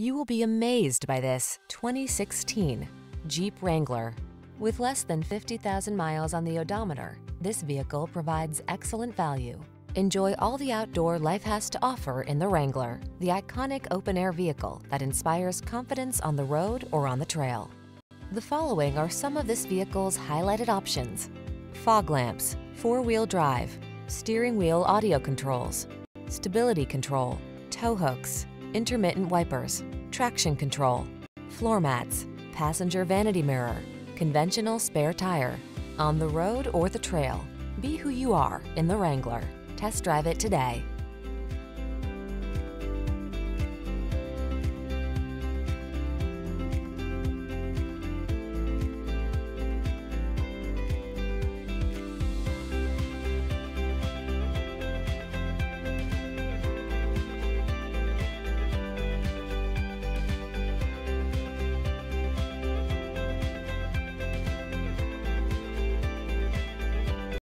You will be amazed by this 2016 Jeep Wrangler. With less than 50,000 miles on the odometer, this vehicle provides excellent value. Enjoy all the outdoor life has to offer in the Wrangler, the iconic open-air vehicle that inspires confidence on the road or on the trail. The following are some of this vehicle's highlighted options. Fog lamps, four-wheel drive, steering wheel audio controls, stability control, tow hooks, intermittent wipers, traction control, floor mats, passenger vanity mirror, conventional spare tire. On the road or the trail, be who you are in the Wrangler. Test drive it today.